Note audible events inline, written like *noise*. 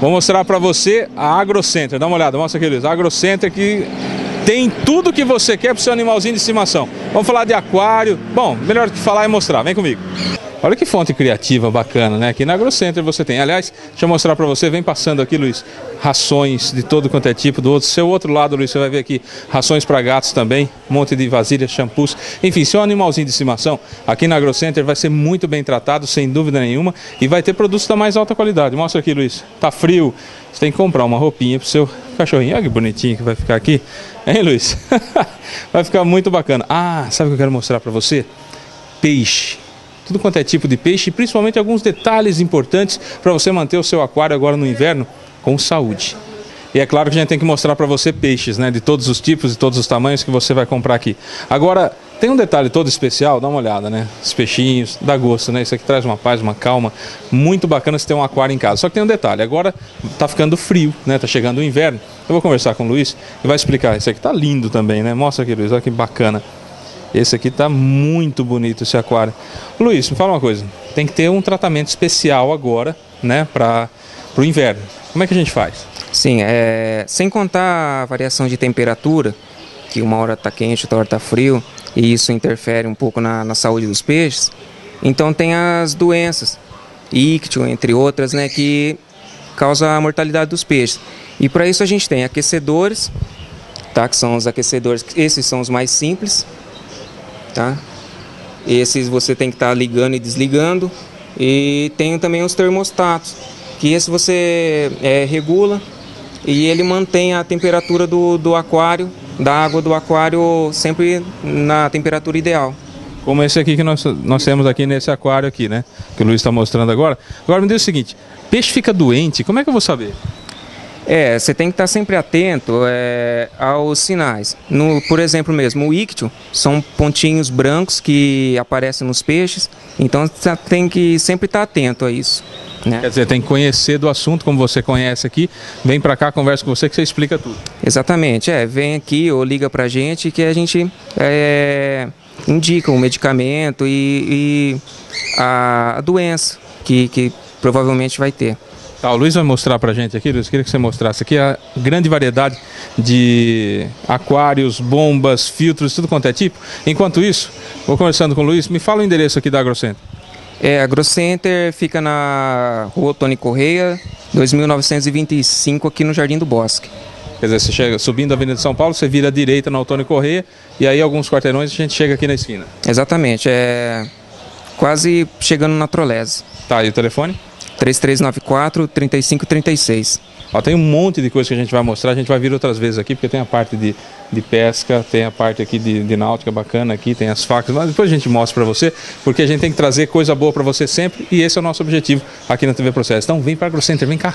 Vou mostrar para você a AgroCenter. Dá uma olhada, mostra aqui, Luiz. A AgroCenter que tem tudo que você quer para o seu animalzinho de estimação. Vamos falar de aquário. Bom, melhor que falar é mostrar. Vem comigo. Olha que fonte criativa bacana, né? Aqui na AgroCenter você tem. Aliás, deixa eu mostrar para você, vem passando aqui, Luiz, rações de todo quanto é tipo. Do outro, seu outro lado, Luiz, você vai ver aqui rações para gatos também, um monte de vasilhas, shampoos. Enfim, seu animalzinho de estimação, aqui na AgroCenter vai ser muito bem tratado, sem dúvida nenhuma, e vai ter produtos da mais alta qualidade. Mostra aqui, Luiz. Tá frio, você tem que comprar uma roupinha pro seu cachorrinho. Olha que bonitinho que vai ficar aqui. Hein, Luiz? *laughs* vai ficar muito bacana. Ah, sabe o que eu quero mostrar para você? Peixe tudo quanto é tipo de peixe e principalmente alguns detalhes importantes para você manter o seu aquário agora no inverno com saúde. E é claro que a gente tem que mostrar para você peixes, né, de todos os tipos e todos os tamanhos que você vai comprar aqui. Agora, tem um detalhe todo especial, dá uma olhada, né? Os peixinhos, dá gosto, né? Isso aqui traz uma paz, uma calma, muito bacana se ter um aquário em casa. Só que tem um detalhe, agora tá ficando frio, né? Tá chegando o inverno. Eu vou conversar com o Luiz e vai explicar. Isso aqui tá lindo também, né? Mostra aqui, Luiz, olha que bacana. Esse aqui está muito bonito, esse aquário. Luiz, me fala uma coisa. Tem que ter um tratamento especial agora, né, para o inverno. Como é que a gente faz? Sim, é, sem contar a variação de temperatura, que uma hora está quente, outra hora está frio, e isso interfere um pouco na, na saúde dos peixes. Então tem as doenças, ictio, entre outras, né, que causa a mortalidade dos peixes. E para isso a gente tem aquecedores, tá, que são os aquecedores, esses são os mais simples, tá? Esses você tem que estar tá ligando e desligando. E tem também os termostatos, que esse você é, regula e ele mantém a temperatura do, do aquário, da água do aquário sempre na temperatura ideal. Como esse aqui que nós, nós temos aqui nesse aquário aqui, né? Que o Luiz está mostrando agora. Agora me diz o seguinte, peixe fica doente, como é que eu vou saber? É, você tem que estar sempre atento é, aos sinais. No, por exemplo mesmo, o ictio são pontinhos brancos que aparecem nos peixes, então você tem que sempre estar atento a isso. Né? Quer dizer, tem que conhecer do assunto como você conhece aqui, vem para cá, conversa com você que você explica tudo. Exatamente, é, vem aqui ou liga para a gente que a gente é, indica o medicamento e, e a, a doença que, que provavelmente vai ter. Tá, o Luiz vai mostrar pra gente aqui, Luiz, queria que você mostrasse aqui a grande variedade de aquários, bombas, filtros, tudo quanto é tipo. Enquanto isso, vou conversando com o Luiz, me fala o endereço aqui da AgroCenter. É, a AgroCenter fica na rua Tony Correia, 2925, aqui no Jardim do Bosque. Quer dizer, você chega subindo a Avenida de São Paulo, você vira à direita na Antônio Correia e aí alguns quarteirões a gente chega aqui na esquina. Exatamente, é quase chegando na Trolese. Tá, e o telefone? 3394 3536. Ó, tem um monte de coisa que a gente vai mostrar, a gente vai vir outras vezes aqui, porque tem a parte de, de pesca, tem a parte aqui de, de náutica bacana aqui, tem as facas, mas depois a gente mostra para você, porque a gente tem que trazer coisa boa para você sempre, e esse é o nosso objetivo aqui na TV Processo. Então vem para a AgroCenter, vem cá.